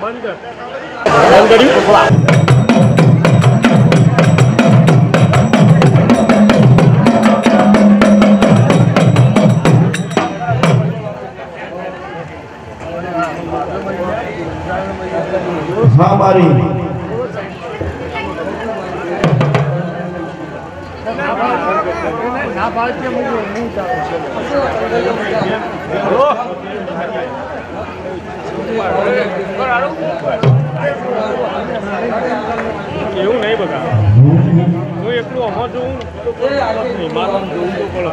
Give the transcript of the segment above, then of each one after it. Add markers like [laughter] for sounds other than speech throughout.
બંધ બંધ કર્યું મારવાનું જોવું તો પડે.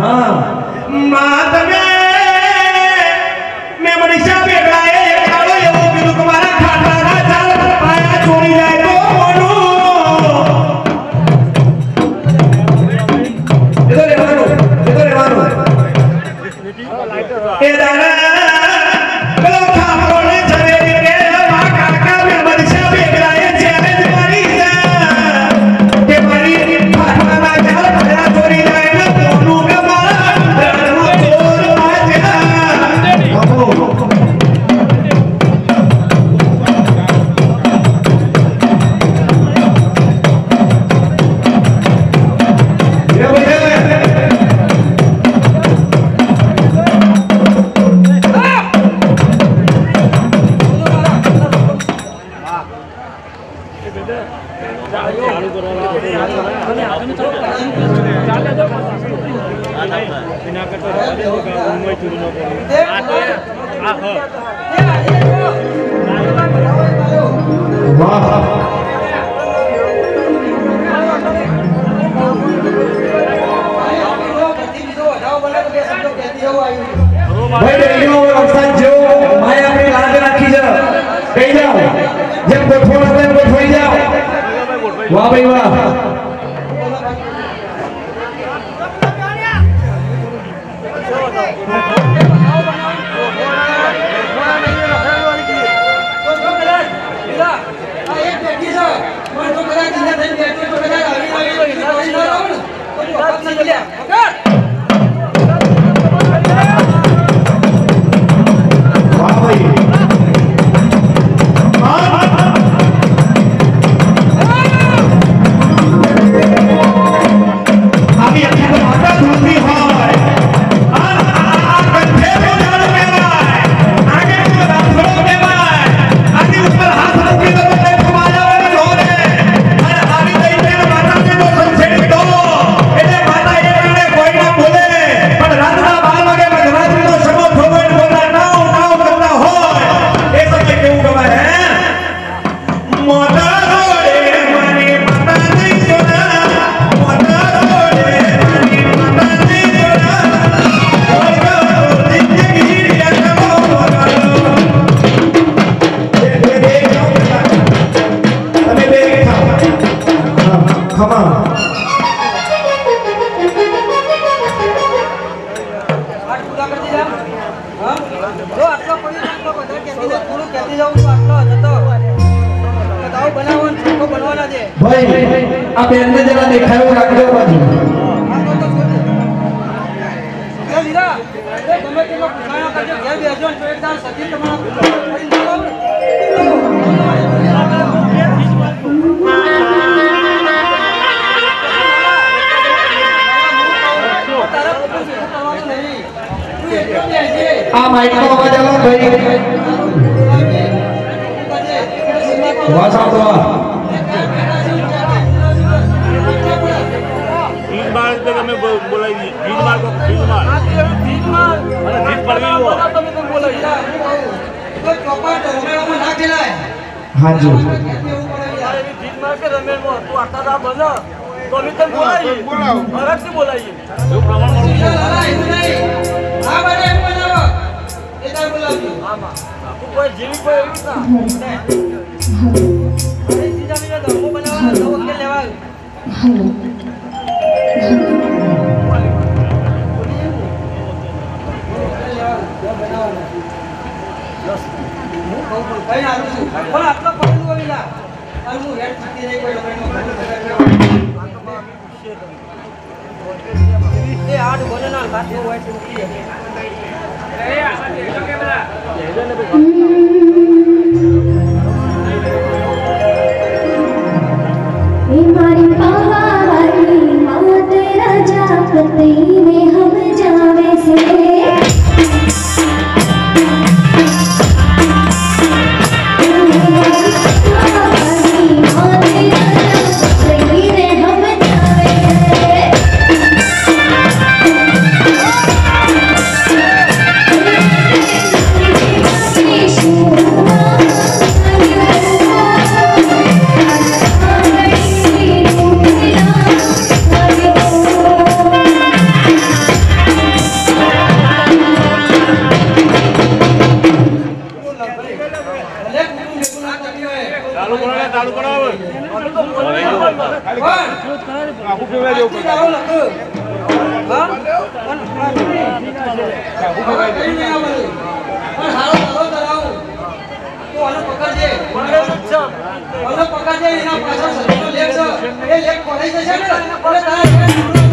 啊。哇，朋友们！કોઈ ચોપાટ રમેડમાં ના ખેલાય હાજી જીતમાં કે બોલાવીએ. બોલાવો. અરક્ષી બોલાવીએ. એવું પ્રમાણ બને એમ બનાવો એ કઈ આલું છું પણ આટલો મારી પહાડી રાજા પતિ પકડજે એના પાછળ લેખ છે એ લેખ કોલેજ છે ને કોલેજ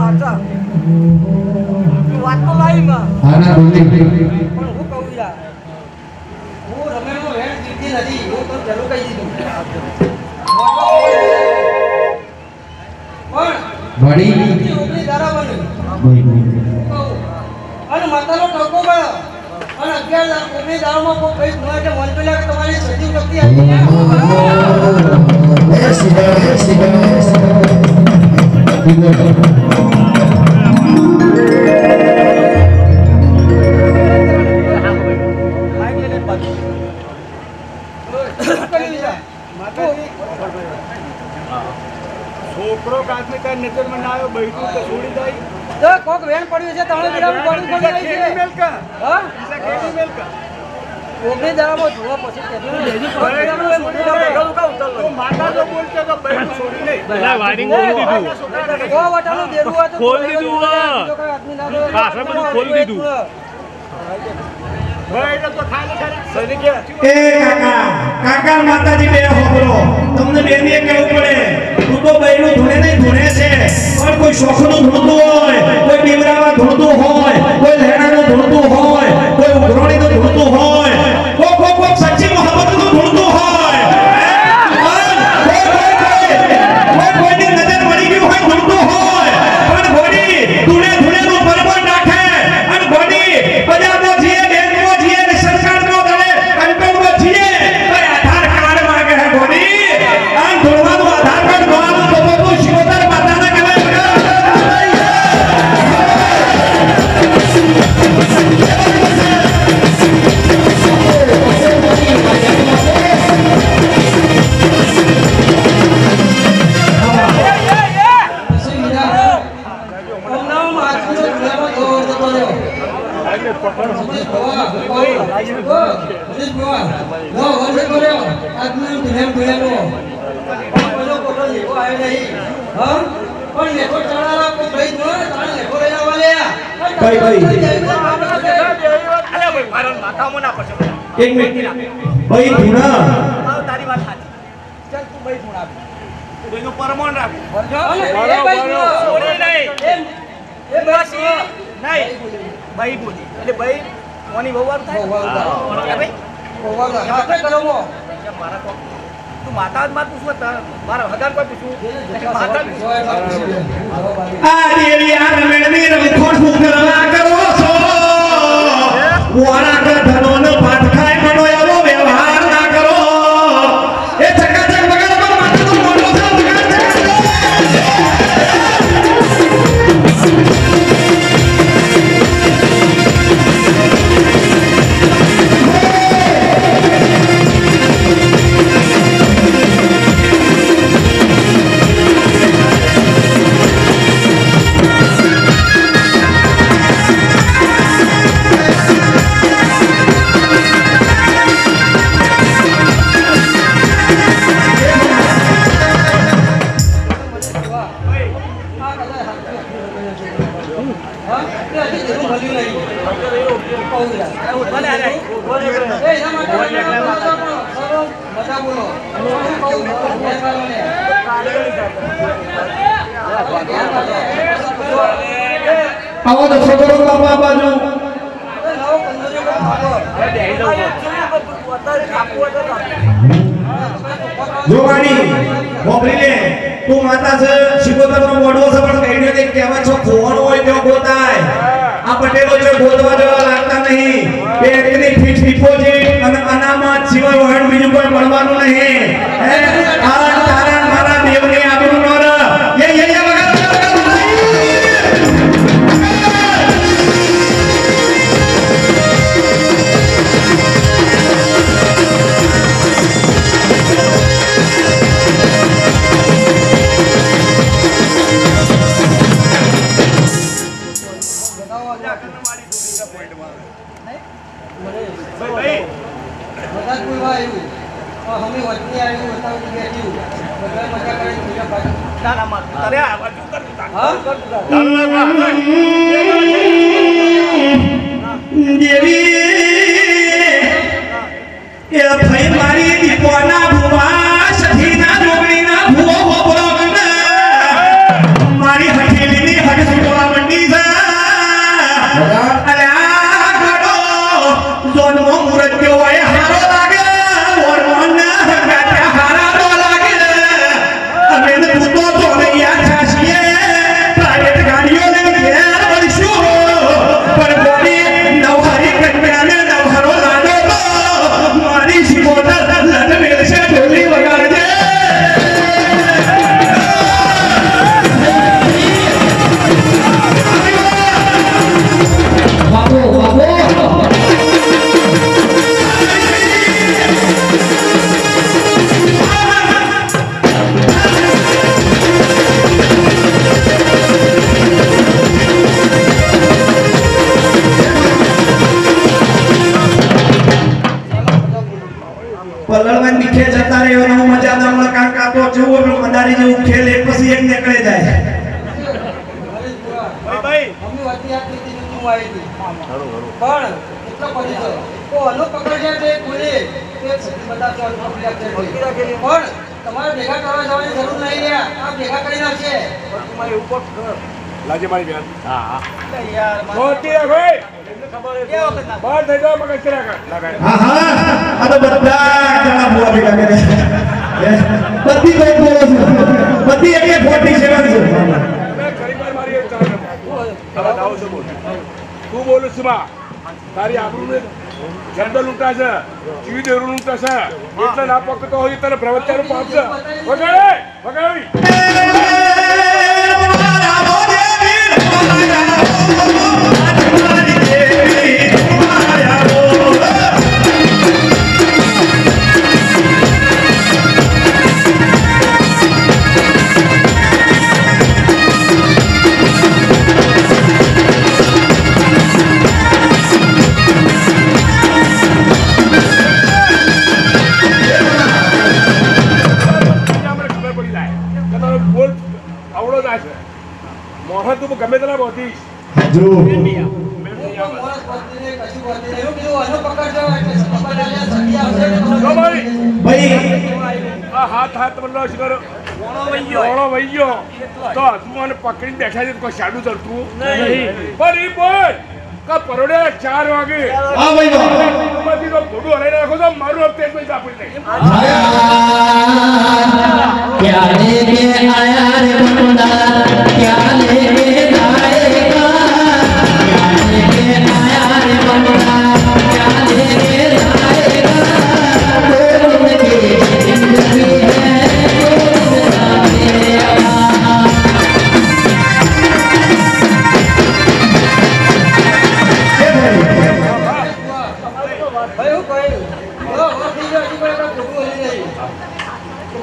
હાચા વાત તો લાવી માં. પણ હું કહું યાર હું રમણનો વેણ જીતી નથી હું તો જરૂર કહી દીધું. પણ બીજી ઓગણી દારા બને. અને માતાનો ટકો મળ્યો અને અત્યારે દાર ઓગણી કોઈ કઈ ગુના કે મન પેલા તમારી સજીવ શક્તિ હતી છોકરો કાંકની તાર નજરમાં ના આવ્યો બૈઠું તો છોડી દઈ? તો કોક વેણ પડ્યું છે તમે બિરામ પડ્યું પડી રહી છે મેલકા. હા? કેવી મેલકા. ઓગણી દારામાં જોવા પછી કેટલું લેજી પડ્યું તો માતા તો બોલતો તો બૈઠું છોડી નહીં. પેલા વાયરિંગ ખોલી દીધું. ખોલ દીધું. પાછળ બધું ખોલ દીધું. ભાઈ એટલે તો ખાલી ખાલી સૈનિક કે એ કાકા કાકા માતાજી બે હોબળો તમને બેને કેવું પડે તું તો બૈરું ધૂણે નહીં ધૂણે છે પણ કોઈ શોખનું ધૂણતું હોય કોઈ બીવરાવા ધૂણતું હોય કોઈ લહેણાનું ધૂણતું હોય કોઈ ઉઘરોણીનું ધૂણતું હોય કોઈ કોઈ કોઈ સચ્ચી મોહબ્બતનું ધૂણતું તું માતા જ મારા ભગવાન પર પૂછવું માતા આ કરવા કરો છો. વાળા ધનો જોવાની મોકલી લે માતા છે શિકોતર નો મોઢો છે, પણ કહીને તે કહેવત છો કોણ હોય તો ગોતાય. આ પટેલો છે, ગોતવા જેવા લાગતા નહીં. બે એકની ફિક્સ ડિપોઝિટ અને અનામત સિવાય વહન બીજું કોઈ મળવાનું નહીં. હે? આ અમે વચ્ચે આ પ્રીતિ ની હું આવી હતી. પણ એટલો પડી ગયો. તો અનુ પકડશે તે બધા તો અનુ પકડી રાખશે. પણ તમારે ભેગા કરવા જવાની જરૂર નહીં રહ્યા. આ ભેગા કરી નાખશે. લાજે મારી બેન. હા હા. મોટી રાખો એ. બહાર થઈ જાઓ મગજ કર્યા કર. લગાડ. હા હા. આ તો બધા જણા ભૂવા ભેગા કરે [laughs] બધી કોઈ બોલો બધી એટલે 47 છે મેં ઘણી વાર મારી એક ચાલ હવે દાવો છે બોલ તું બોલું છું બા તારી આબરૂને જંડો લૂંટા છે જીવ દેવરું લૂંટા છે એટલે ના પકતો હોય તને પ્રવચન પાપ છે વગાડે વગાડી મફત તું ગમે તેલા બોધી જો હાથ હાથ મતલબ શિકાર ઓળો વહી ગયો તો હતું પકડીને બેઠા પણ પરોડે ચાર વાગે બધી હરાઈ નાખો મારું હપ્તે પૈસા આપી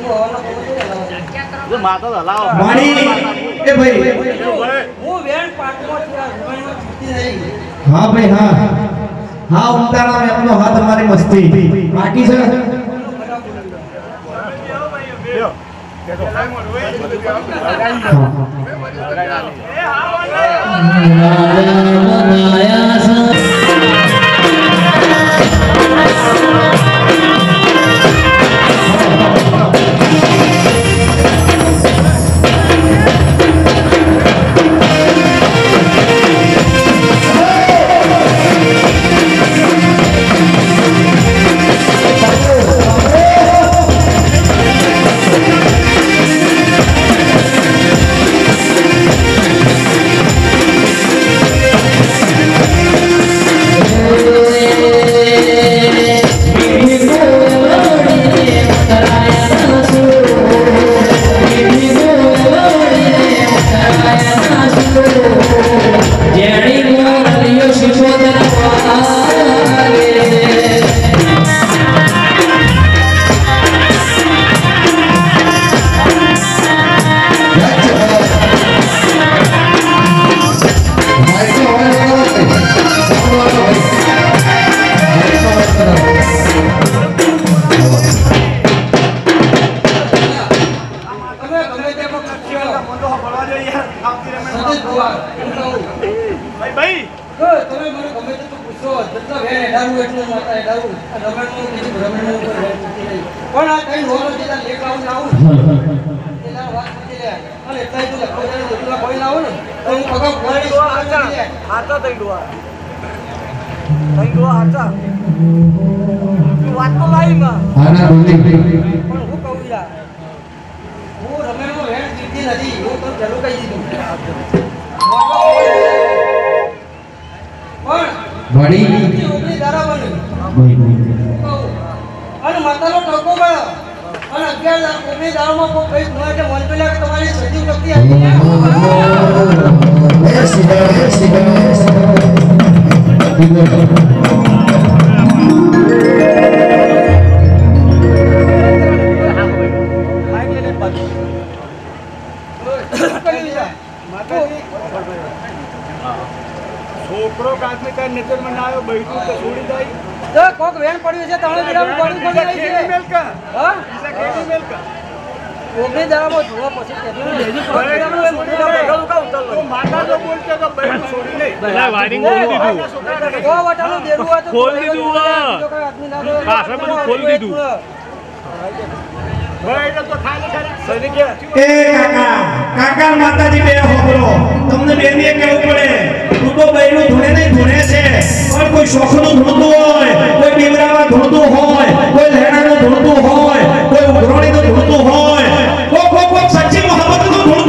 તો હું હવાનો ખબર માણી એ ભાઈ. હું વેણ પાટમાં છું, આ છૂટતી નહીં. હા ભાઈ હા. હા ઉતારા મે આપનો હાથ મારી મસ્તી. બાકી છે. હા. અને માતાનો ટકો ગયો અને અગિયાર ઓગણી કોઈ કઈ ન એટલે મન પેલા તમારી સજીવ શક્તિ આવી છોકરો કાંઈ નજરમાં ના આવ્યો બૈઠું તો છોડી જાય તો કોક વેણ પડ્યું છે તણે ગોળી ગોળી રહી છે. મેલકા હા? કેવી મેલકા ઓગણી દારામાં જોવા પછી કેટલું પડે માતા તો બોલતો તો બૈઠું છોડી નહીં. વાયરિંગ ખોલી દીધું. કો વટાનું દેરું હોય તો ખોલ દીધું, હા. પાછળ બધું ખોલ દીધું. બૈઠો તો ખાલી ખાલી એ કાકા કાકા માતાજી બે હોબળો તમને બેને કેવું પડે. તું બૈરું ધૂણે નહીં, ધૂણે છે. પણ કોઈ શોખનું ધૂણતું હોય, કોઈ બીવરાવા ધૂણતું હોય, કોઈ લેણાનું ધૂણતું હોય, કોઈ ઉઘરોણીનું ધૂણતું હોય. કોઈ કોઈ કોઈ સચ્ચી મોહબ્બતનું ધૂણતું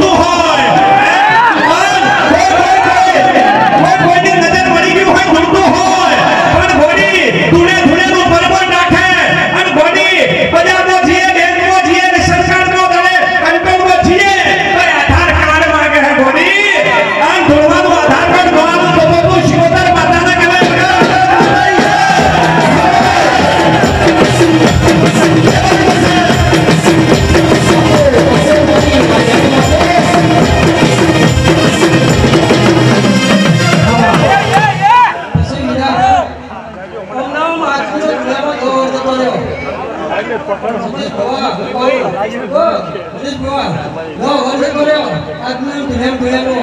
દુનિયાનો.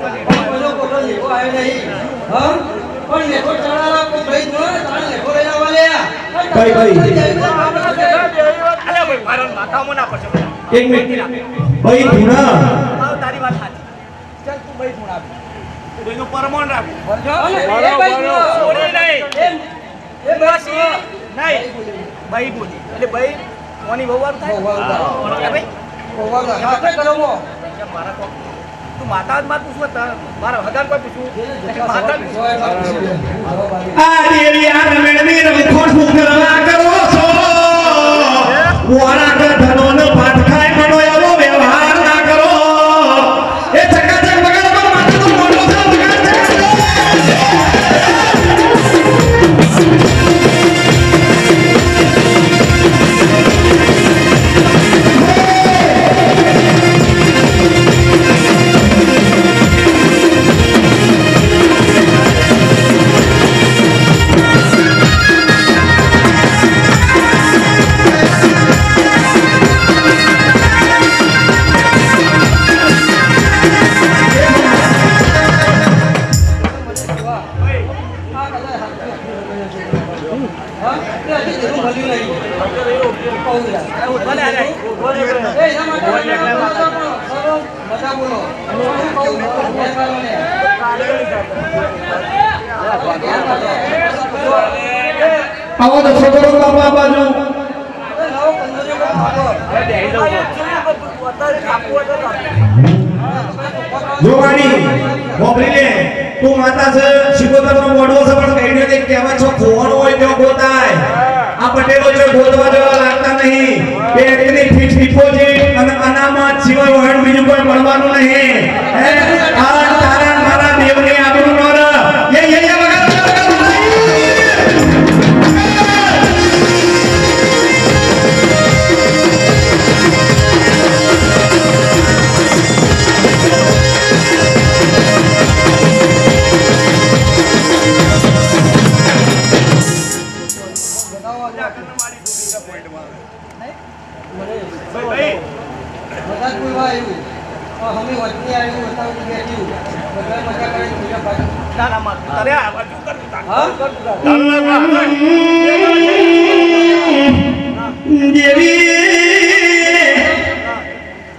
પણ કોઈનો કોટો લેખો આવ્યો નહીં. હા? પણ લેખો ચડાવવા કોઈ ભાઈ ન હોય, તારે લેખો લઈને આવવા લે. ભાઈ ના એક મિનિટ. ભાઈ ધૂણા તારી વાત સાચી. ચાલ તું ભાઈ થોડા તું ભાઈનું પરમાણ રાખ. ભાઈ જો. છોડી નહીં. એમ. એ ભાઈ જો. નહીં. ભાઈ બોલી. એટલે ભાઈ કોની બહુ વાર ભાઈ. ઓવા આપણે કરો. મારા તું માતા માં પૂછવું મારા હગાન કોઈ પૂછવું માતા. આ દેવી આ રમખોટ કરો છો. મોકલી લે. તું માતા છે શિકોતરનો મોઢો છે, પણ કઈ ને કહેવા છો ખોવાનું હોય તો ગોતાય આ પટેલો છે, ગોતવા જેવા બધા જ બોલવા આવ્યું. પણ અમે વચની આવ્યું, બતાવું બેઠ્યું. બધા મજા કરીને બીજા બાજુ. હા? દેવી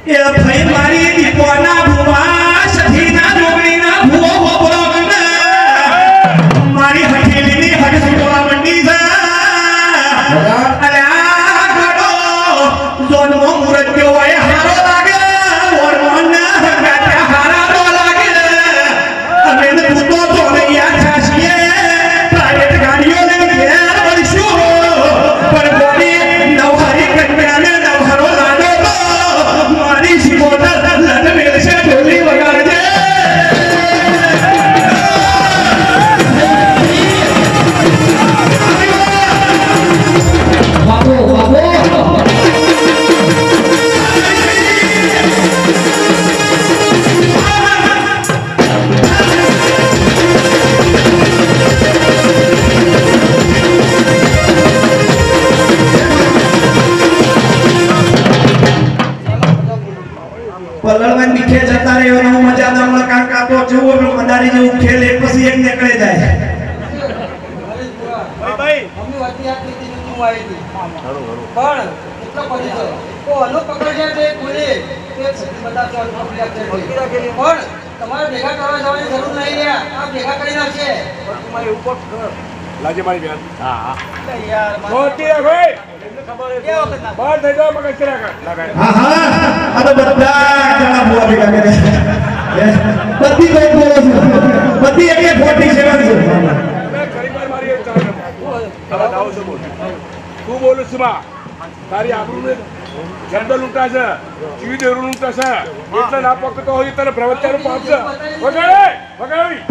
એ ભાઈ મારી દીપોના ભુવા તમારે ભેગા કરવા જેવું ખેલ એક પછી એક નીકળે જાય નાખશે. લાજે મારી બેન. મોટી રાખ ભાઈ. બહાર થઈ જાઓ મગજ કર્યા કર. હા હા. આ તો બધા જણા બુઆ ભેગા કરે બધી બેન બોલો છે. બધી એટલે ફોર્ટી સેવન છે. તું બોલું છું તારી આબરૂ ને જંડો લૂંટા છે, ચીવી દેરું લૂંટા છે. એટલે ના પકતો હોય તને પ્રવચન છે વગાડે, વગાડી.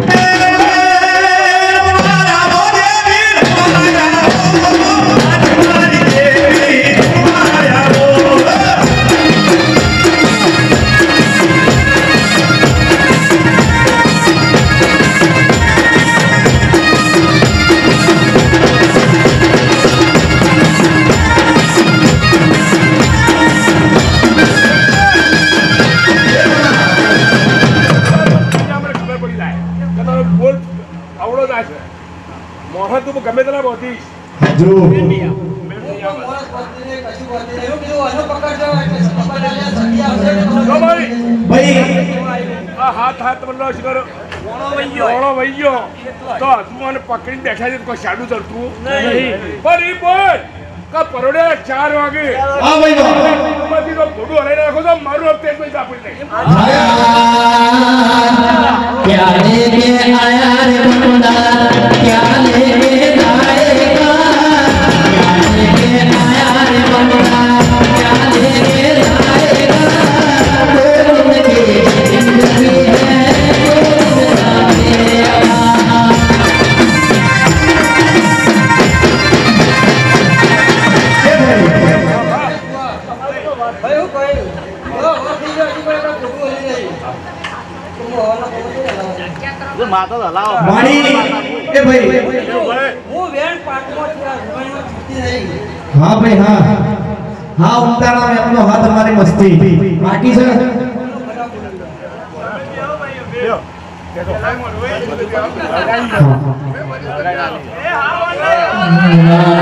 ધ્રુવ હાથ હાથ બદલો કરો. ઓળો વહી ગયો. તો હતું પકડીને બેઠા છે કોઈ સાડું ચડતું નહીં. પણ એ બોલ કા વાગે? તો ઘોડું હરાઈ રાખો તો મારું હપ્તે કોઈ ને હલાવો. વાણી. એ ભાઈ. હું વેણ પાટમાં છું, આ રૂમાલમાં છૂટી નહીં. હા ભાઈ હા. હા ઉતારા એમનો હાથ અમારી મસ્તી. બાકી છે? હા.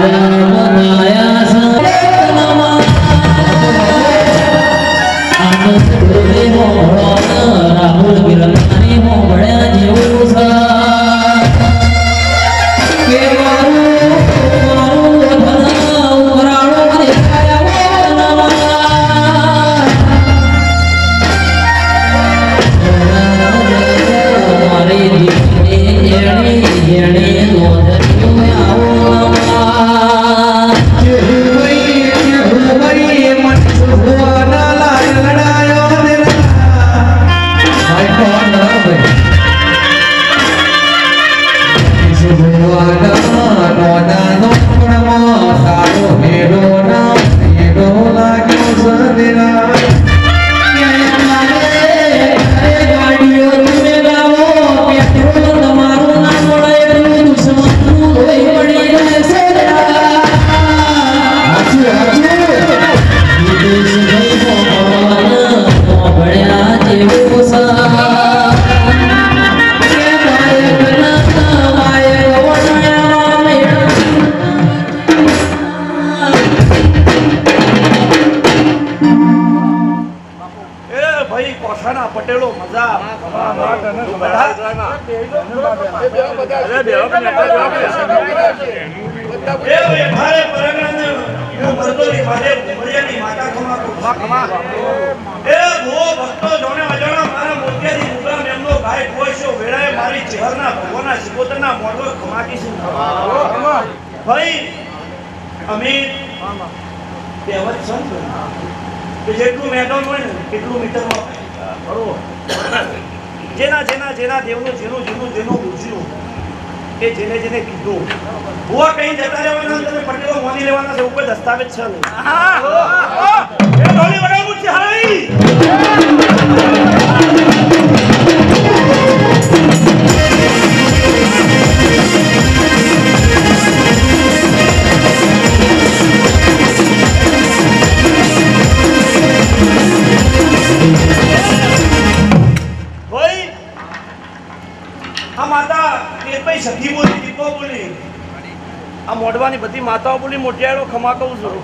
માતાઓ બોલી મોટિયાળો ખમા કહું છું.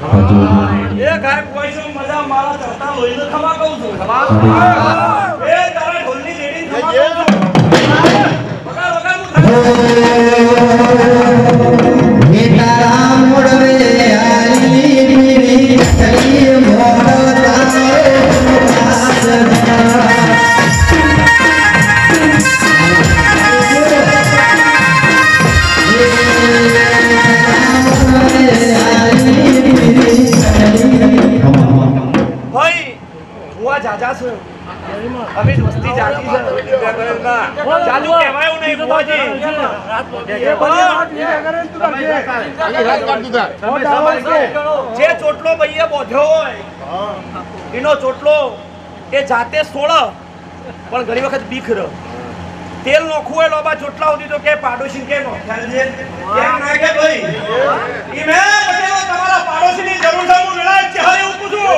એ ગાય કોઈ મજા મારા ચડતા લોહીને ખમા કહું છું. એ તારા ઢોલની લેડી ખમા કહું છું. વગર વગર અમે વસ્તી જાતી છે. ચાલુ કહેવાય નહીં ભુવાજી. જે ચોટલો ભાઈએ બોધ્યો હોય એનો ચોટલો એ જાતે સોળ પણ ઘણી વખત બીખ રહ તેલ નોખવું હોય લોબા ચોટલા સુધી તો કે પાડોશી કે તમારા પાડોશીની જરૂર છે હું વેળા ચાલે એવું પૂછું.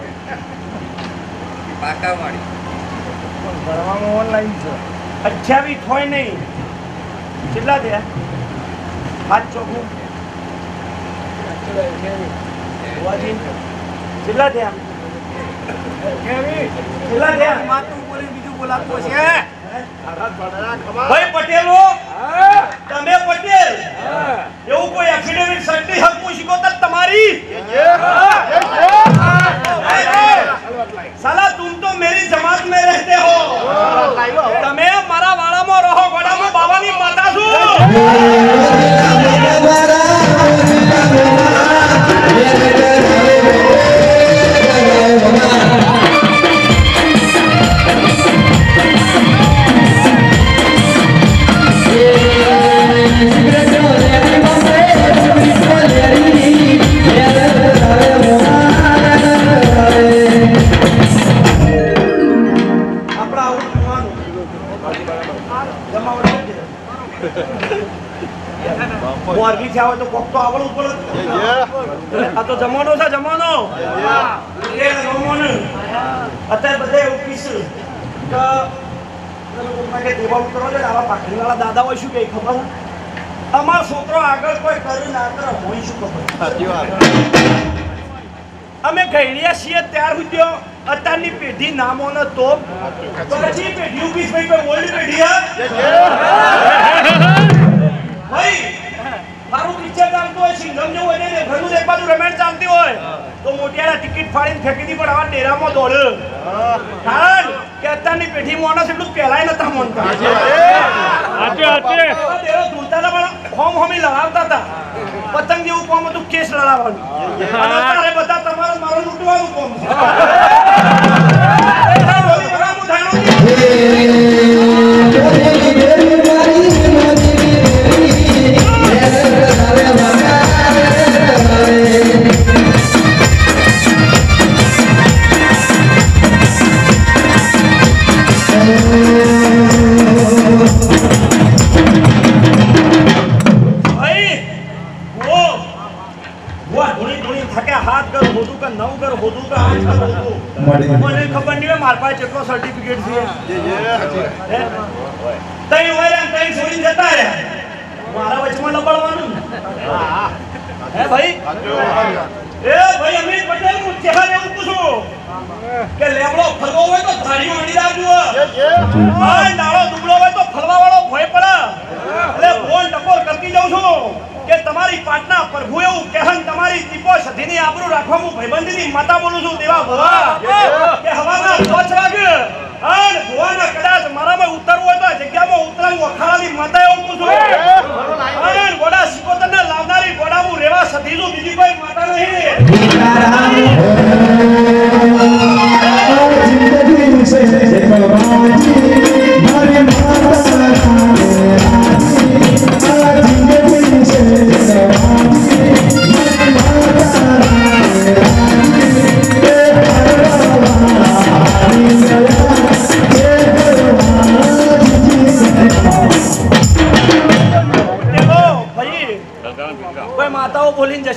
હત્યાવી ભાઈ પાકતા ઓનલાઈન છે. અઠ્યાવીસ હોય નહીં. કેટલા થયા? પાંચ ચોખ્ખું કેટલા થયા? કેટલા થયા? માતું બોલી બીજું બોલાતું હશે ભાઈ પટેલો તમે પટેલ? એવું કોઈ એફિડેવિટ સર્ટી હકું શીખો તો તમારી? હોય શું કઈ ખબર અમારો છોકરો આગળ કોઈ કર્યું ના કરે હોય. શું ખબર અમે ગઈડિયા છીએ ત્યાર સુધી અત્યારની પેઢી નામો ને તો. પછી પેઢી ઊભી ભાઈ કોઈ ઓલ્ડ પેઢી ભાઈ મારું પિક્ચર ચાલતું હોય સિંગમ જેવું હોય ને ઘરનું એક બાજુ રમેણ ચાલતી હોય તો મોટિયાના ટિકિટ ફાડીને ફેંકી દી પણ આવા ડેરામાં દોડ. કારણ કે અત્યારની પેઢી માણસ એટલું પહેલાય નતા માનતા હાચે હાચે. ડેરો પણ હોમ હોમી લડાવતા હતા. પતંગ જેવું કોમ હતું કેસ લડાવવાનું. બધા તમારું મારું લૂંટવાનું કોમ મને ખબર નહીં મારા પાસે કેટલો સર્ટિફિકેટ છે. તઈ હોય તઈ છોડી જતા રહે. મારા વચમાં લબડવાનું હે ભાઈ? એ ભાઈ અમિત પટેલ હું કહેવા જેવું પૂછું કે લેબડો ફરવો હોય તો ધાડીઓ અડી રાખજો. હા નાળો દુબળો હોય તો ફરવા વાળો ભય પડે. એટલે બોલ ટકોર કરતી જાઉં છું. કે તમારી પાટના પ્રભુ એવું કહેન તમારી દીપો સધીની આબરૂ રાખવા હું ભાઈબંધીની માતા બોલું છું દેવા ભવા કે હવાના પાંચ વાગે અને ભુવાના કદાચ મારામાં ઉતરવું હોય તો આ જગ્યામાં ઉતરાવું. અખાડાની માતા એવું પૂછું અને ગોડા સિકોતરને લાવનારી ગોડા હું રેવા સધી છું. બીજી કોઈ માતા નહીં. દેખો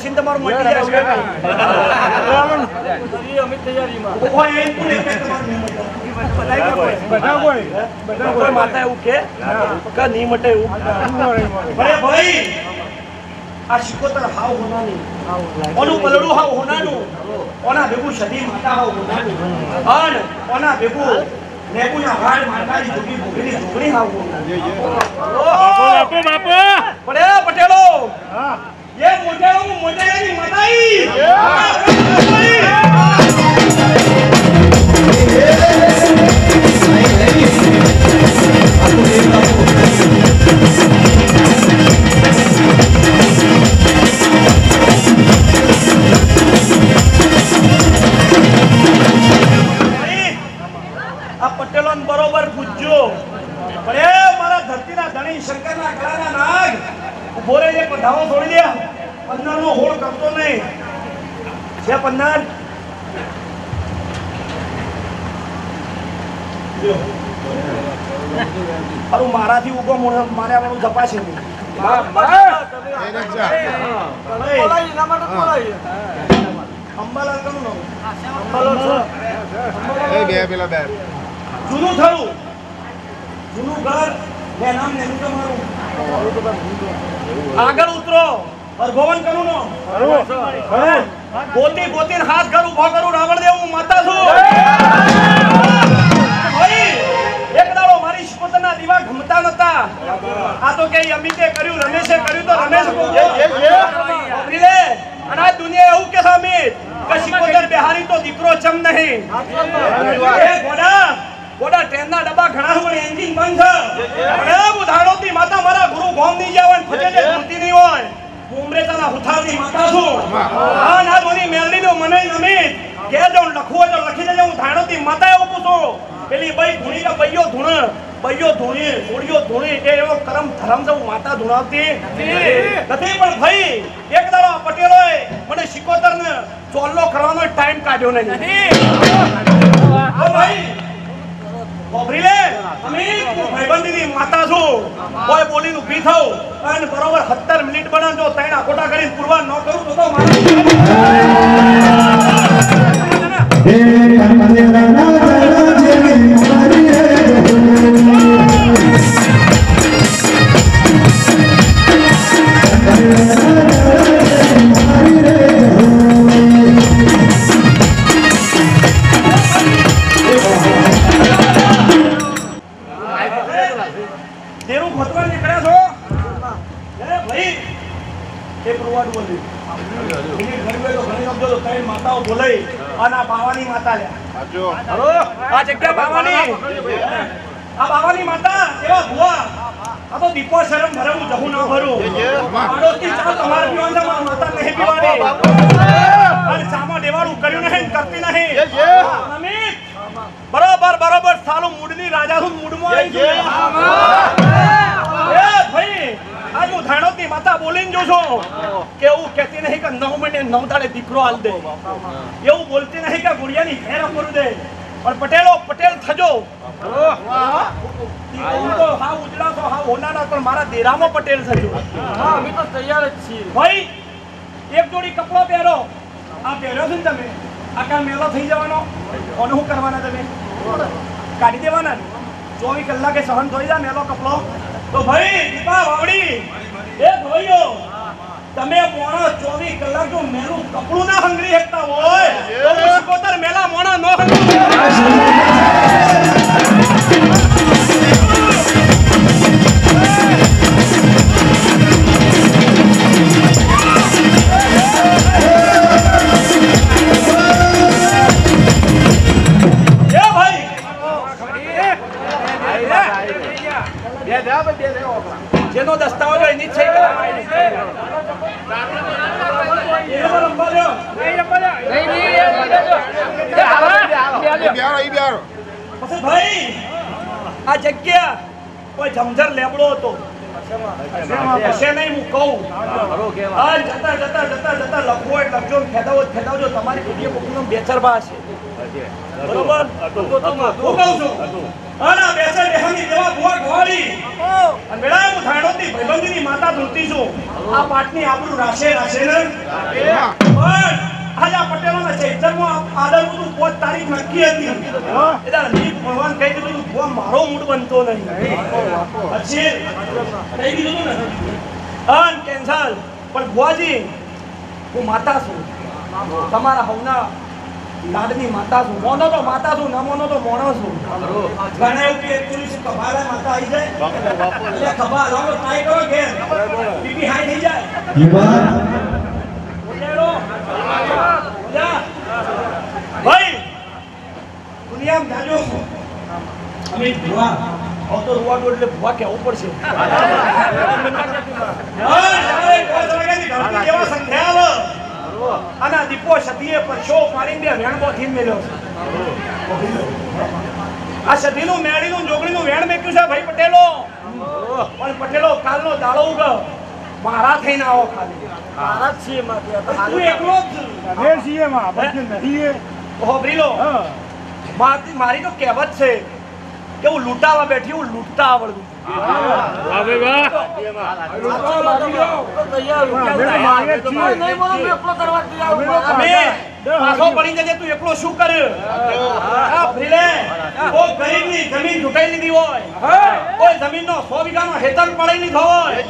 જશીને તમારું મટી જાય. કોઈ એમ કોઈ કે તમારું નહીં મટે. બધા કોઈ? કોઈ? માતા એવું કે કે નહીં મટે એવું? અરે ભાઈ આ શિકોતર હાવ હોનાની. ઓનું પલડું હાવ હોનાનું. ઓના ભેગું સદી માતા હાવ હોનાનું. અન ઓના ભેગું નેબુના વાળ માતાની જોગી ભોગીની જોગણી હાવ હોનાની. બાપો બાપો પડે પટેલો! ये मोटेरो को मोटेरानी मताई આ પટેલો બરોબર પૂછજો પણ એ મારા ધરતીના ધણી શંકરના ગળાના નાગ ઊભો રહી એક પધાવો છોડી દે. પંદર નો હોળ કરતો નહીં. છે પંદર અરું મારાથી ઊભો મારે આવવાનું જપાશે નહીં. અંબાલાલ કરું અંબાલાલ છે. પેલા બે. જૂનું થયું. જૂનું ઘર. આગળ ઉતરો. અરભવન કરું નો ગોતી ગોતીને હાથ ઘર ઊભો કરું રાવણ દેવ હું માતા છું. એક દાડો મારી શિકોતરના દીવા ગમતા નતા. આ તો કે અમિતે કર્યું રમેશે કર્યું તો રમેશ વાપરી લે. અને આ દુનિયા એવું કે છે અમિત કે બિહારી તો દીકરો ચમ નહીં. ગોડા ગોડા ટ્રેનના ડબ્બા ઘણા હોય એન્જિન બંધ છે. અને હું ધાડોતી માતા મારા ગુરુ ગોમની જાય હોય ફજે જે નહીં હોય. ઉમરેતાના હુથારની માતા છું. ના ધોની નો મને નમીત કે જો લખવું તો લખી દેજો હું ધાડોતી માતા એવું પૂછું. પેલી બઈ ધૂણી કે બૈયો ધૂણ? ધૂણી સોડિયો ધૂણી કે એવો કરમ ધરમ જવું માતા ધૂણાવતી નથી. પણ ભાઈ એક દાડો પટેલોએ મને શિકોતર ને ચોલ્લો કરવાનો ટાઈમ કાઢ્યો નહીં. ભાઈ ખોબરી લે ભાઈબંધ ભાઈબંધીની માતા છું કોઈ બોલીને ઊભી થઉં અને બરોબર 17 મિનિટ બને જો ત્રણ આખોટા કરીને પૂરવા ન કરું તો તો મારા એક બોલી એની ગરબે તો ઘણી સમજો તો ત્રણ માતાઓ બોલાઈ અને આ બાવાની માતા લ્યા. આ જગ્યા બાવાની? આ બાવાની માતા એવા ભુવા. આ તો દીપો શરમ ભરવું જહું ના ભરું. પાડોશી ચા તમારે પીવાનું માતા નહીં પીવાની. અને સામા દેવાળું કર્યું નહીં કરતી નહીં. બોલીને છું કે એવું કહેતી નહીં કે નવ મહિને નવ દાડે દીકરો હાલ દે. એવું બોલતી નહીં કે ગુડિયાની ઘેર કરું દે. પણ પટેલો પટેલ થજો. તો હા ઉજળા છો હા હોનારા પણ મારા દેરામાં પટેલ થજો. હા અમે તો તૈયાર જ છીએ. ભાઈ એક જોડી કપડો પહેરો. આ પહેર્યો છે ને તમે? આ કાલ થઈ જવાનો. શું કરવાના તમે? કાઢી દેવાના ચોવીસ કલાકે સહન થઈ જાય મેલો કપડો. તો ભાઈ દીપા વાવડી. એ ભાઈઓ તમે મોણો ચોવીસ કલાકનું મેલું કપડું ના હંગરી શકતા હોય. તો મેલા મોણા નો હંગરી. દે ભાઈ જેનો દસ્તાવેજ એની. પછી ભાઈ આ જગ્યા કોઈ જમઝર લેબડો હતો હશે નહીં હું કહું જતા જતા જતા જતા લખવો હોય લખજો ખેદાવો ખેદાવજો તમારી કોકનો બેચરબા હશે બરોબર? હું કહું છું. અને આ બેચર બેહાની જેવા ભુવા અને બેડા હું થાણોતી ભાઈબંધીની માતા ધૂળતી છું. આ પાટની આબરૂ રાશે રાશે ને? પણ આજ આ પટેલોના ચૈતરમાં આદર પોત તારીખ નક્કી હતી. એટલે હજી ભગવાન કહી દીધું હતું, મારો મૂડ બનતો નહીં. પછી કહી દીધું ને? અન કેન્સલ. પણ ભુવાજી હું માતા છું. તમારા હવના લાડની માતા છું મોનો તો માતા છું ન મોનો તો મોણો છું ઘણા એવું કે પોલીસ કબાલા માતા આવી જાય એટલે કબા લાવો ટ્રાય કરો ઘેર બીપી હાઈ થઈ જાય ઉલેરો. ઉલ્યા. ભાઈ દુનિયામાં જાજો અમે ભુવા એટલે કહેવું પડશે ધરતી જેવા આવે અને દીપો સતીએ પરસો પાડીને બે વેણ બોથી મેલ્યો આ સતીનું મેળીનું જોગણીનું વેણ મેક્યું છે ભાઈ પટેલો. પણ પટેલો કાલનો દાડો ઉગ. મારા થઈને આવો ખાલી. મારા જ છીએ માથી આ તો એકલો જ. હોભરી લો મારી મારી તો કહેવત છે કે હું લૂંટાવા બેઠી હું લૂંટતા આવડતું વાહ વાહ સાચો મારી લો. તો તૈયાર હું. તમારે નહીં બોલો તો એકલો કરવા તૈયાર હું. મારા પાછો પડી જજે તું એકલો શું કર આ ફ્રીલે ઓ ગરીબની જમીન લૂંટાઈ લીધી હોય કોઈ જમીનનો સો વીઘાનો હેતર પડાઈ લીધો હોય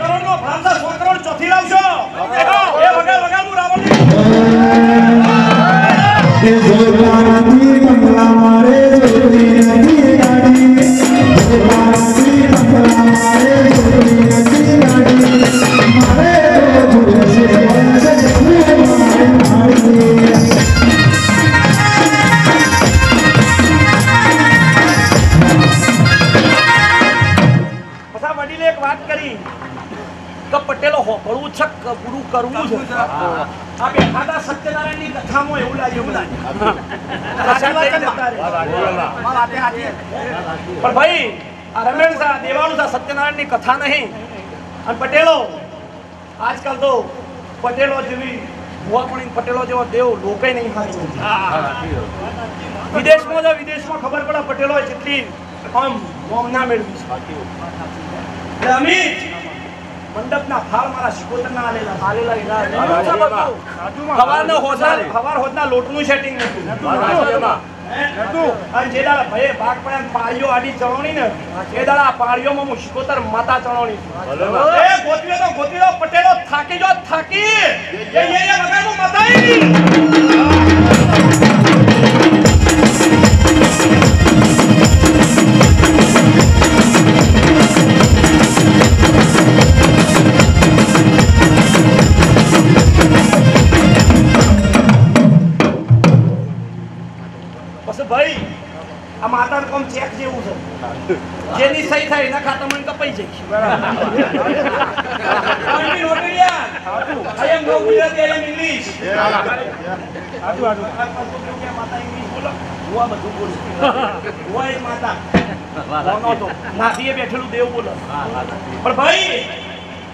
કરોડનો ભાંસા 100 કરોડ ચોથી લાવશો એ વગર વગર હું રાવણની પછી વાત કરી કે પટેલો હોકળવું છે પૂરું કરવું છે? આ બેઠાતા સત્યનારાયણની કથામાં એવું લાગ્યું એવું લાગ્યું પણ ભાઈ આ રમેશ આ છે સત્યનારાયણની કથા નહીં. અને પટેલો આજકાલ તો પટેલો જેવી ભુવાપણી પટેલો જેવો દેવ લોકે નહીં. વિદેશમાં જો વિદેશમાં ખબર પડે પટેલો જેટલી આમ મોમ ના મેળવી છે. મંડપના ફાળ મારા શિકોતરના આલેલા ઈલા હોદના લોટનું સેટિંગ નતું અને જે દાડા ભયે ભાગ પડ્યા પાળીઓ આડી ચણોણી ને એ દાડા પાળીઓમાં હું શિકોતર માતા ચણોણી એ ગોતવીઓ તો ગોતવીઓ પટેલો થાકી જો થાકી એ એ એ વગરનું મતાઈ હું સહી થાય બેઠેલું દેવ બોલો. પણ ભાઈ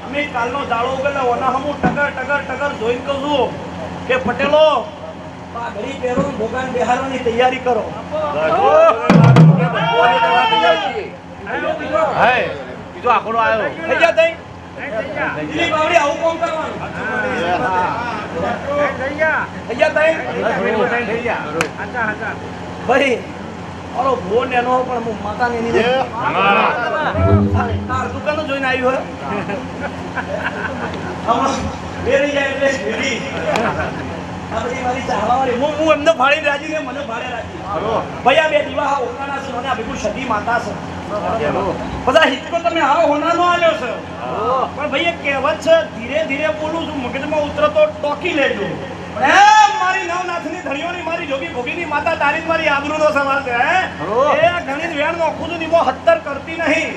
અમે કાલનો દાડો ઉગેલા ઓના હમું ટગર ટગર ટગર જોઈને કહું કે પટેલો પાઘડી ઘડી પહેરો ને ભોગાન બેહારવાની તૈયારી કરો બીજો આખો આવ્યો થઈ ગયા તઈ આવું ભાઈ ઓલો ભો નેનો પણ હું. માતા એની તાર દુકાન જોઈને આવ્યું હું હું એમને ભાળીને રાજી ને મને ભાડે રાજી ભાઈ આ બે દીવા ઓકાના છે મને આ ભેગું સતી માતા છે. બધા હિચકો તમે હારો હોનાનો આલ્યો છે. પણ ભાઈ એક કહેવત છે ધીરે ધીરે બોલું છું મગજમાં ઉતરો ટોકી લેજો. મારી નવનાથની ધણીઓની મારી જોગી ભોગીની માતા તારી મારી આબરૂનો સવાલ છે એ ઘણી વેણ નોખું છું નીમો હત્તર કરતી નહીં.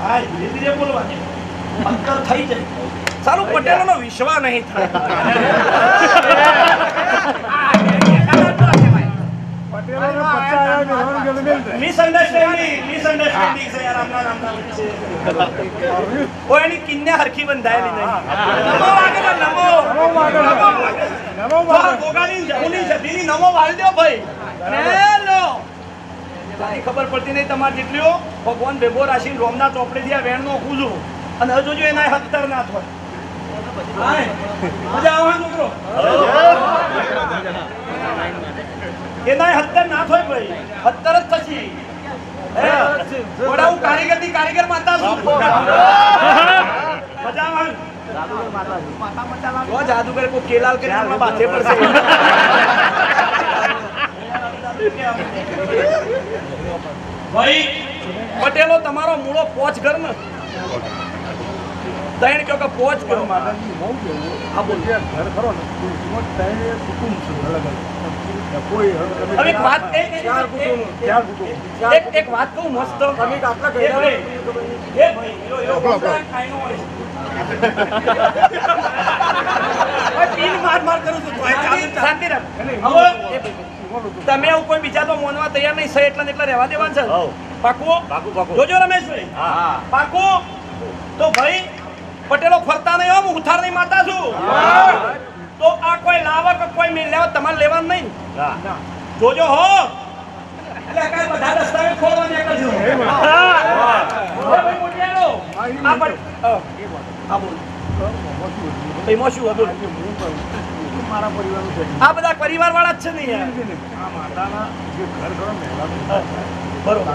હા ધીરે ધીરે બોલવાની હત્તર થઈ જાય. સારું પટેલોનો વિશ્વા નહીં થાય. [laughs] છે હરખી બંધાયેલી નહીં. નમો ગોગાની નમો. વાળી દો ભાઈ. તારી ખબર પડતી નહીં તમારે જેટલીઓ ભગવાન ભેગો રાશિ રોમના ચોપડેથી આ વેણનો કૂજું અને હજુ જો એના હત્તર ના થાય. હાય, મજા આવે છોકરો? એના હત્તર ના થાય ભાઈ. હત્તર જ થશી હે? વડા હું કારીગરની કારીગર માતા છું મજા આવે જાદુગર કોઈ કેલાલ આપણા માથે પડશે. ભાઈ પટેલો તમારો મૂળો પોચ ઘર ને. ત્રણ કયો કે પોચ ઘરમાં હા બોલ. હવે એક વાત એક- વાત કહું મસ્ત. તમે એ ભાઈ ખાઈનો હોય. તીન માર માર કરું છું. તો શાંતિ રાખ હવે તમે એવું કોઈ બીજા તો મોનવા તૈયાર નહીં છે એટલા ને એટલા રહેવા દેવાનું છે. પાકું? પાકું, પાકું. જોજો રમેશભાઈ. પાકું? તો ભાઈ પટેલો ફરતા નહીં હો હું ઉથારની માતા છું. તો આ કોઈ લાવક કોઈ મેં લેવા તમારે લેવાનું નહીં જોજો હો. એટલે કાંઈ બધા દસ્તાવેજ ખોલવા નીકળજો. હવે આ પણ- હા બોલ. એમાં શું હતું? આ બધા પરિવાર વાળા જ છે ને યાર. બરોબર.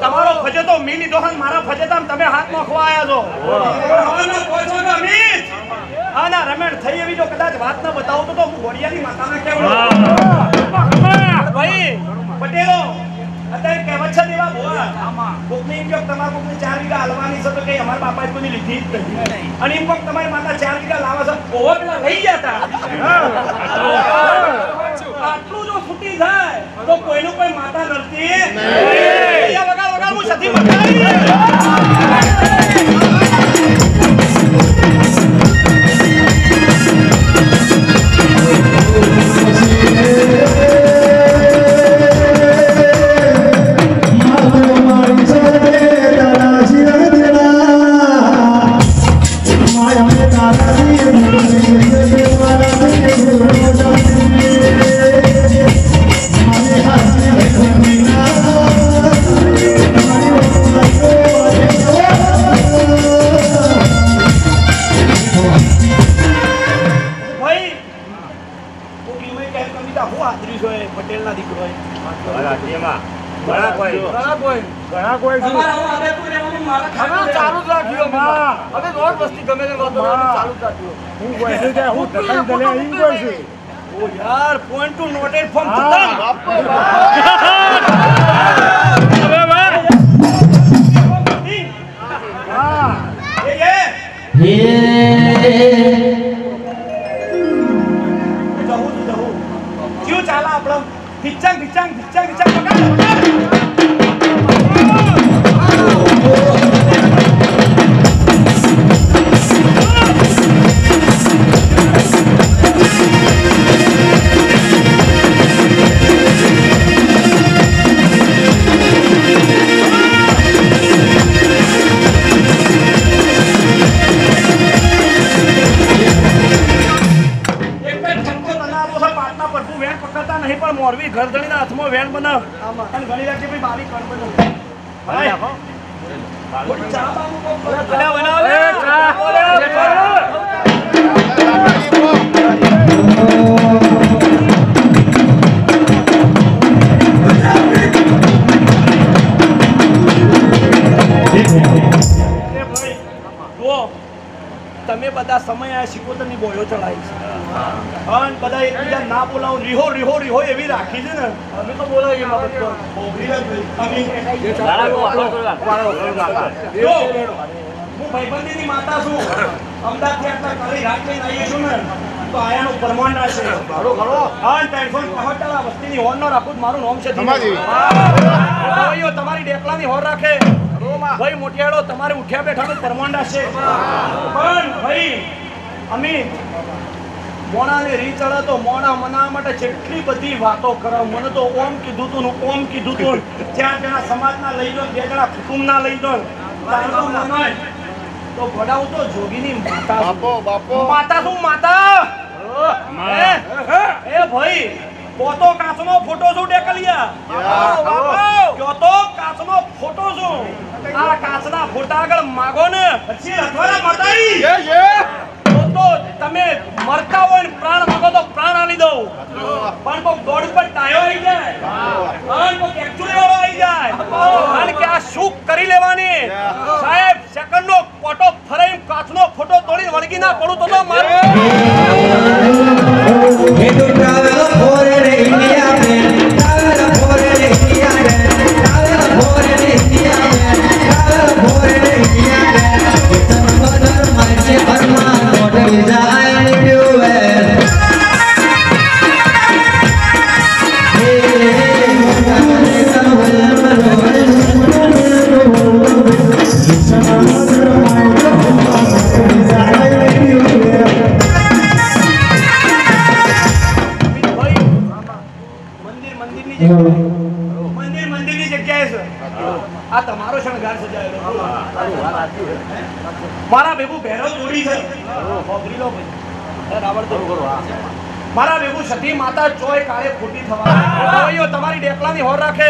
તમારો ફજેતો મી લીધો મારા ફજેતા તમે હાથ નોખવા આવ્યા છો? હા ના રમેણ થઈ એવી જો કદાચ વાત ન બતાવું તો હું ઘોડિયાની માતાને ભાઈ પટેલો અત્યારે કહેવત છે દેવા ભોળા કોકની એમ તમારા કોકની ચાર વીઘા હાલવાની છે તો કઈ અમારા બાપા કોઈ લીધી જ નથી અને એમ તમારી માતા ચાર વીઘા લાવા છે ઓહો પેલા લઈ હતા આટલું જો ફૂટી જાય તો કોઈનું કોઈ માતા નડતી નહીં. વગાડ વગાડ હું સતી મચાવી તમારે આવું આદેતું રહેવાનું મારે ખાતું ચાલુ જ રાખ્યો. માં. હવે રોજ વસ્તી ગમે તે વાતો કરે, ચાલુ જ રાખ્યો હું વૈસે કે હું ધક્કા દલે અહીં ગયો છું ઓ યાર પોઈન્ટ ટુ નોટેડ ફોન હા. ખતમ હા. એ એ. જવું જવું. ક્યું ચાલે આપણો? ઢીચાંગ ઢીચાંગ તમે બધા સમય આ શિકોતરની બોયો ચડાવી છે. અને બધા એકબીજા ના બોલાવો. રીહો રીહો રીહો એવી રાખી છે ને. અમે અમે હું ભાઈબંધીની માતા છું ને વસ્તીની હોર નો રાખું મારું નામ છે ભાઈઓ તમારી ડેકલાની હોર રાખે ભાઈ મોટિયાળો તમારે ઉઠ્યા બેઠાનું પરમાન છે પણ ભાઈ અમિત મોણાને રી ચડે તો મોણા મનાવા માટે જેટલી બધી વાતો કરે. મને તો ઓમ કીધું તું ઓમ કીધું તું ચાર ત્યાં સમાજના લઈ લો બે જણા કુટુંબના લઈ લો તારે તો મનાય. તો ભડાવું તો જોગીની માતા બાપો બાપો. માતા શું માતા! એ ભાઈ પોતો કાચનો ફોટો શું ડેકલિયા કયો તો કાચનો ફોટો શું આ કાચના ફોટા આગળ માગો ને. પછી અથવાડા મતાઈ તો તમે મરતા હોય ને પ્રાણ માંગો તો પ્રાણ આલી દઉં. પણ કોક દોડ પર ટાયો આવી જાય. પણ કોક એક્ચ્યુઅલી વાળો આવી જાય. કારણ કે આ શું કરી લેવાની. સાહેબ સેકન્ડ નો ફોટો ફરાઈ કાચનો ફોટો તોડી વળગી ના પડું તો તો મારું મંદિર મંદિરની જગ્યાએ મારા ભેગું ભૈરવ માતા ચોય કાળે ખોટી થવા તમારી ડેપલાની હોર રાખે.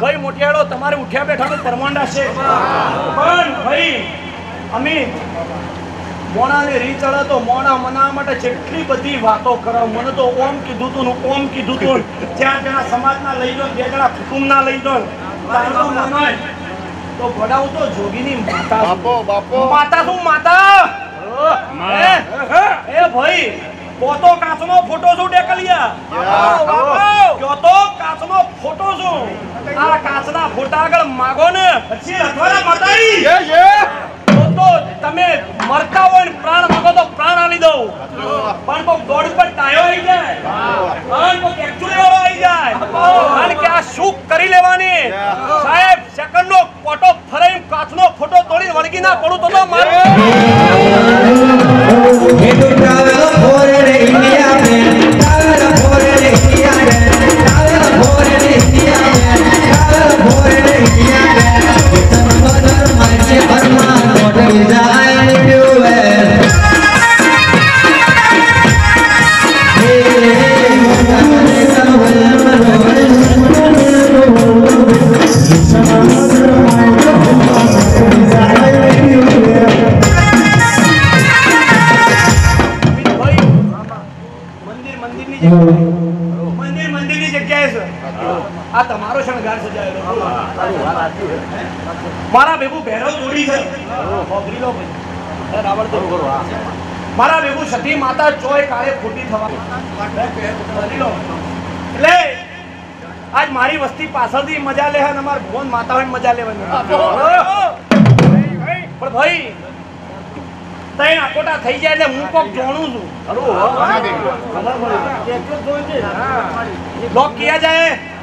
ભાઈ મોટિયાળો, તમારે ઉઠ્યા બેઠાનું પરમાંડા છે પણ ભાઈ અમિત મોણાને રી ચડે તો મોણા મના માટે જેટલી બધી વાતો કરો મને તો ઓમ કીધું તું ઓમ કીધું તું જ્યાં જણા સમાજના લઈ લો બે જણા કુટુંબના લઈ લો તારે તો મનાય. તો ભડાવું તો જોગીની માતા. બાપો બાપો. માતા શું માતા? એ ભાઈ પોતો કાચનો ફોટો શું ડેકલિયા કયો તો કાચનો ફોટો શું? આ કાચના ફોટા આગળ માગો ને. પછી અથવાડા મતાઈ તો તમે મરતા હોય ને પ્રાણ માંગો તો પ્રાણ આલી દઉં. પણ કોક દોડ પર ટાયો આવી જાય. પણ કોક એક્ચ્યુઅલી વાળો આવી જાય. કારણ કે આ શું કરી લેવાની. સાહેબ સેકન્ડ નો ફોટો ફરાઈ કાચનો ફોટો તોડી વળગી ના પડું તો મારું આ તમારો શણગાર સજાયેલો. મારા ભેગું ભેરવ જોડી છે. મારા ભેગું સતી માતા ચોય કાળે ખોટી થવા. એટલે આજ મારી વસ્તી પાછળથી મજા લે અને અમારા ભુવન માતા હોય મજા લેવાની. પણ ભાઈ તઈ આકોટા થઈ જાય એટલે હું કોક જોણું છું. લોક ક્યાં જાય?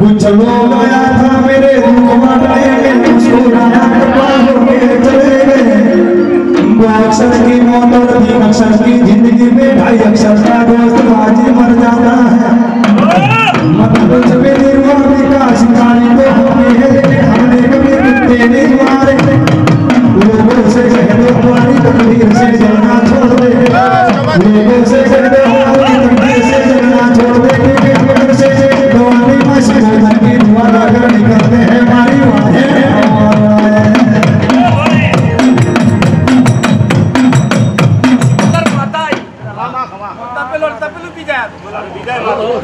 कुछ लोग आया था मेरे दुख बांटने मुस्कुराया कपालों के चले। गए वो की मौत और भी अक्षर की ज़िंदगी में ढाई अक्षर का दोस्त बाजी मर जाता है मतलब जब निर्वाण विकास कहानी को होने हमने कभी कुत्ते नहीं मारे लोगों से कह दो हमारी तकदीर से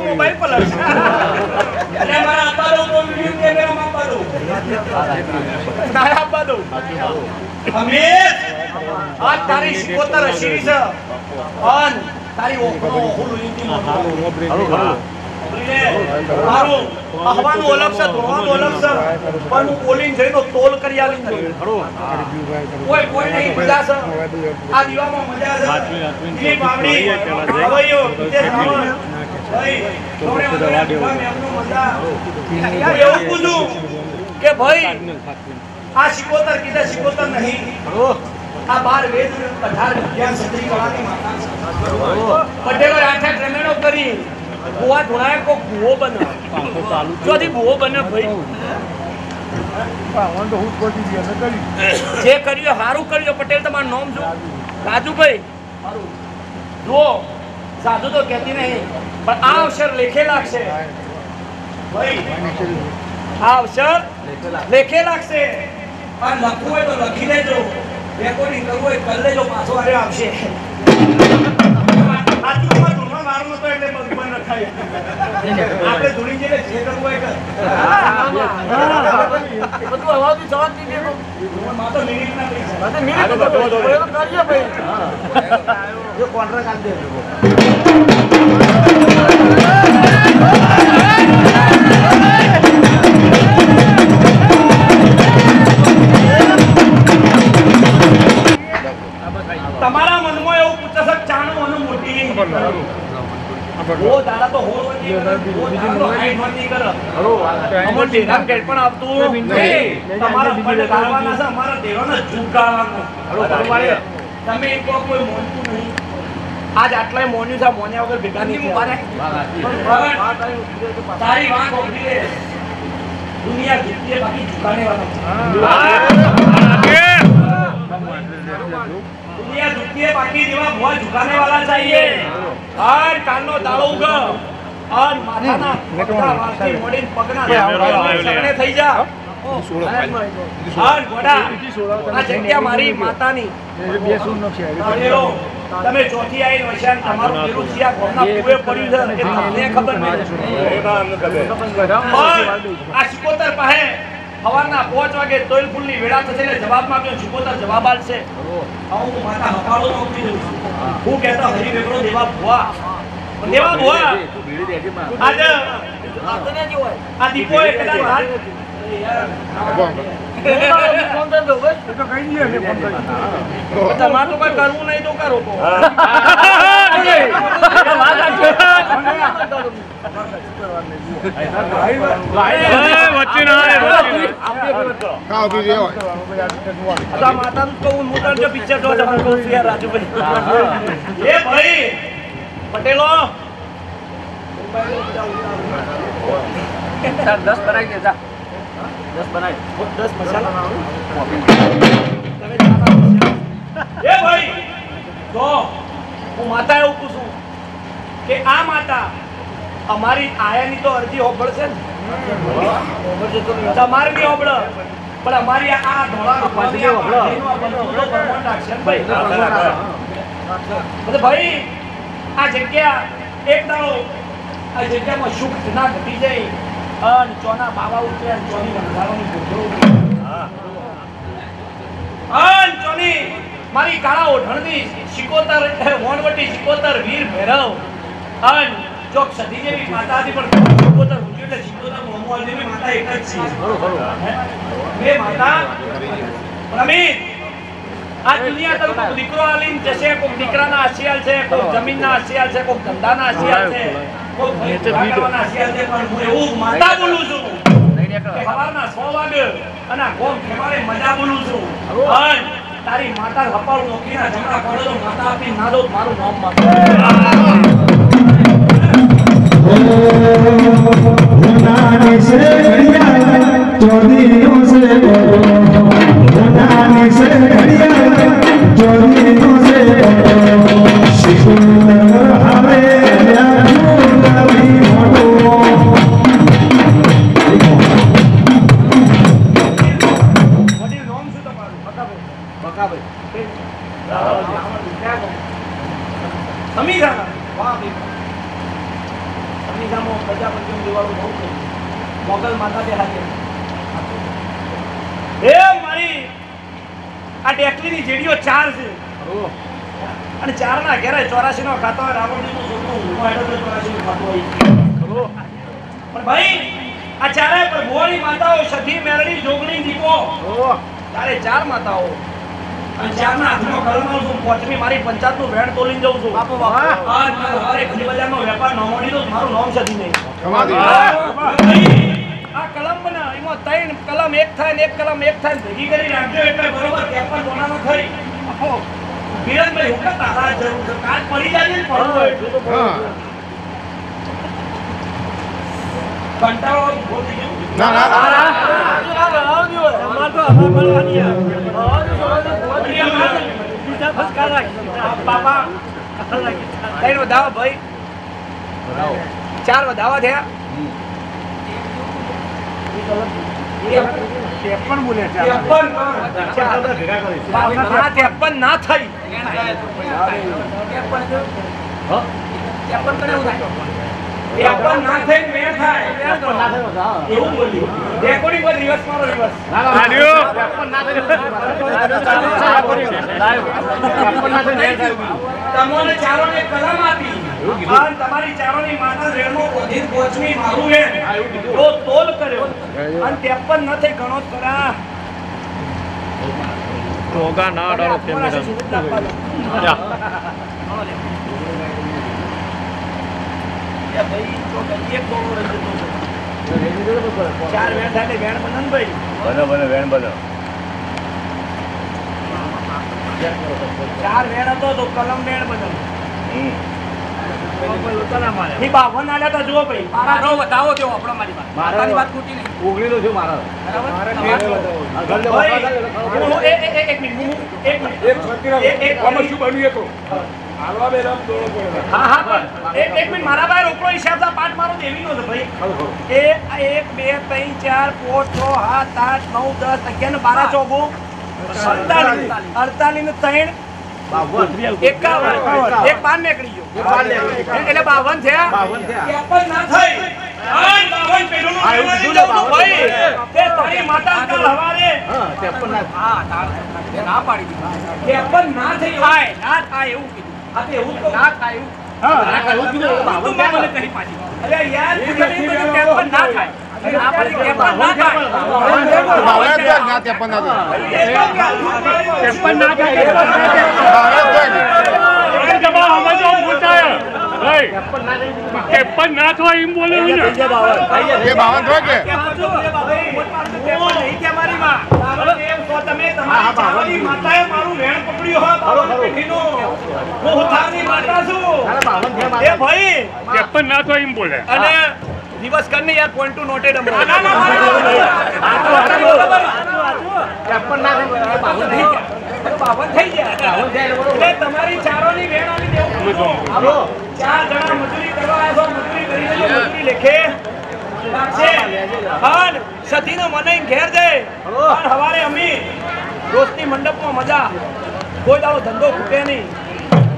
મોબાઈલ પર અને અમારા આપવા દઉં તો કેમેરામાં. તારે આપવા દઉં. અમે આ તારી શિકોતર હશીરી છે અન તારી ઓખનો ઓખું લોહીથી મોઢું. મારું કે ભાઈ આ શિકોતર કીધા શિકોતર નહીં. પટેલો આઠા ક્રમેણો કરી. ભુવા ધોળાએ કોક ભુવો બને ચોથી ભુવો બને ભાઈ. જે કર્યું. સારું કર્યું પટેલ તમારું નામ શું? રાજુભાઈ. જુઓ સાધુ તો કહેતી નહીં પણ આ અવસર લેખે લાગશે ભાઈ આ અવસર લેખે લાગશે અને લખવું હોય તો લખી લેજો. રેકોર્ડિંગ કરવું હોય કરી લેજો પાછો આવશે. નતો એટલે બંધ રખાય આપણે ધૂળી જઈને જે કરવું હોય બધું હવાથી જવા જ નહીં પૈસા. મિનિટ તમારા મનમાં એવું પૂછે છે ચાણું અને મોટી તમે કોઈ મોનતું નહીં. આજ આટલા મોન્યું છે મોન્યા વગર ભેગા નહીં મારે તારી દુનિયા જીતીએ બાકી ચુકાને વાળા દુનિયા દુખીએ પાકી જેવા ભુવા ઝુકાને વાલા ચાહીએ હર કાનનો તાળો ઉગ. અન માથાના પગના વાળથી મોડીન પગના થઈ જા. હર ગોડા આ જગ્યા મારી માતાની. બે સૂર નો છે. તમે ચોથી આઈ વશાન તમારું વિરુસિયા ગોમના કુએ પડ્યું છે. કે તમને ખબર નહીં ખબર. આ સિકોતર પાસે સવારના પાંચ વાગે તોયલ ફૂલની વેળા થશે એટલે જવાબ માંગ્યો શિકોતર જવાબ આલશે? હું માતા હપાળો નો ઉઠી છું હું કહેતો હરી વેગડો દેવા ભુવા. દેવા ભુવા. આજે આ દીપો એ કદાચ રાત- તમારે તો કઈ કરવું નહીં તો કરો કહો. વચ્ચે ના આવે, વચ્ચે ના. તો આ માતાનું તો હું મોટા જો પિક્ચર જો તમને કહું છું યાર રાજુભાઈ એ ભાઈ પટેલો હું માતા એવું પૂછું કે આ માતા અમારી આયાની તો અરજી હોબળશે ને? તમારે બી હોબળ પણ અમારી આ ધોળા ભાઈ આ જગ્યા એક દાડો આ જગ્યામાં સુખ ના ઘટી જાય અન ચોના બાવા ઉતરે ચોની વંગાળોની ગોઠવો. ચોની મારી કાળા ઓઢણની શિકોતર વણવટી શિકોતર વીર ભૈરવ. અન ચોક સધી જેવી માતા હતી પણ શિકોતર એટલે શિકોતર મોમવાલ જેવી માતા એક જ છે. બે માતા. પ્રમીત આ દુનિયા તરફ કોક દીકરો આલીન જશે કોઈક દીકરાના આશિયાલ છે કોઈ જમીનના આશિયાલ છે કોઈક ધંધાના આશિયાલ છે કોક ભાગવાના આશિયાલ છે પણ હું એવું માતા બોલું છું સવારના સો વાગે અને ગોમ ખેવાડે મજા બોલું છું. અન તારી માતા હપાળું નોકીના જમણા પડે તો માતા આપી ના દો મારું નામમાં વડીલ ત્રેપન ના થઈ. ત્રેપન ના તમારી ચારોની માતા રેણમાં બધી પોચમી મારું તોલ કર્યો. અને 53 ન થઈ ઘણો ખરા ટોગા ના અડાડો તેમ કોના નહીં. સુધી આપવાનો? જા. એ ભાઈ તો કઈ એક દોડો રહી જતો છે. ચાર વેણ થાય વેણ બને ને ભાઈ. બને બને વેણ બનો ચાર વેણ હતો તો કલમ વેણ બનો હમ. જુઓ ભાઈ. મારો બતાવો આપણો મારી વાત વાત ખોટી નહીં. એક મિનિટ, એક મિનિટ. એક છત્રીસ એક- એક- આમાં શું બન્યું એ કહો. હાલવા બે રામ દોડો પડે. હા હા પણ એક એક મિનિટ મારા ભાઈ રોકડો હિસાબ પાઠ મારો દેવીનો છે ભાઈ. એ એક બે ત્રણ ચાર પાંચ છ સાત આઠ નવ દસ અગિયાર ને બાર ચોગો. અડતાલીસ. અડતાલીસ ને ત્રણ. એકાવન. એક બાર નીકળી ગયો. એટલે બાવન થયા? બાવન હોય પેલુંનું લેવાની જાઉં છું, ભાઈ. તે તારી માતા કાલ હવારે. હા તાર ના પાડી દીધી. કે પણ ના થઈ ના થાય. ત્રેપન ના થાય. ત્રેપન એમ બોલે એ ભાઈ ત્રેપન ના થાય એમ બોલે અને દિવસ કર ને યાર પોઈન્ટ ટુ નોટેડ ના, ના, એટલે તમારી ચારોની વેણ આવી દેવું ચાર જણા મજૂરી કરવા આવ્યા મજૂરી કરી મજૂરી લેખે. અને સતીનો મને ઘેર જાય પણ હવારે અમી મંડપ મંડપમાં મજા. કોઈ દાડો ધંધો ખૂટે નહીં.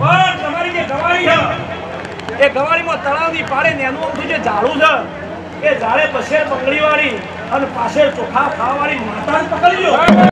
પણ તમારી જે ગવાળી છે એ ગવાળીમાં તળાવની પાડે નેનું અમથું જે ઝાડું છે, એ ઝાડે પછેર બંગડી વાળી અને પાછળ ચોખા ખાવા વાળી માતા પકડી લો